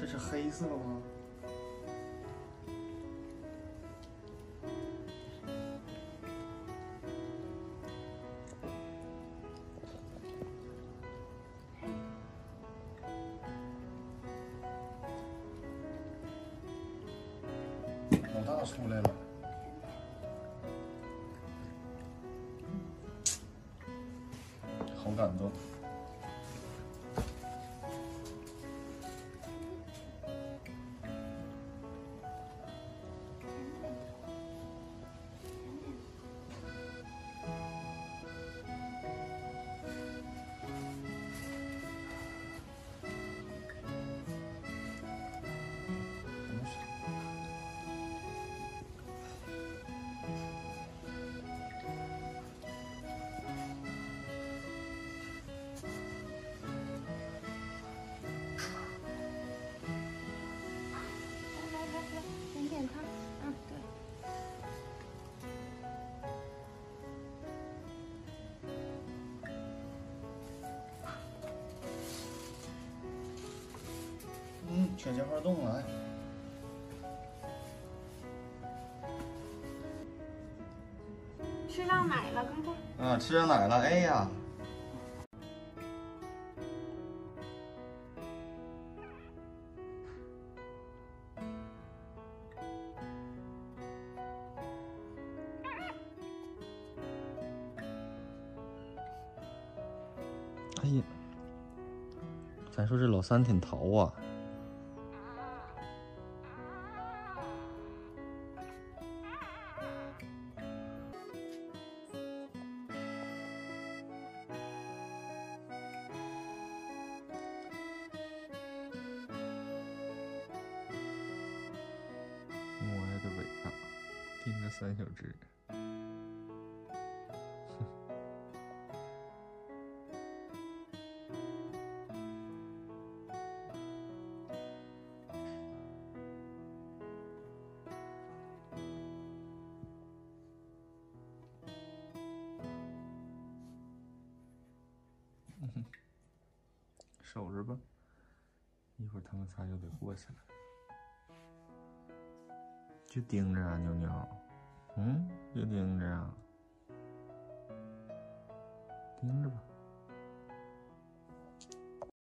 这是黑色了吗？老大出来了，好感动。嗯，全家花冻来。吃上奶了，快快。啊，吃上奶了，哎呀，哎呀，咱说这老三挺淘啊。三小只。守着吧，一会儿他们仨就得过去了。就盯着啊，妞妞，嗯，就盯着啊，盯着吧。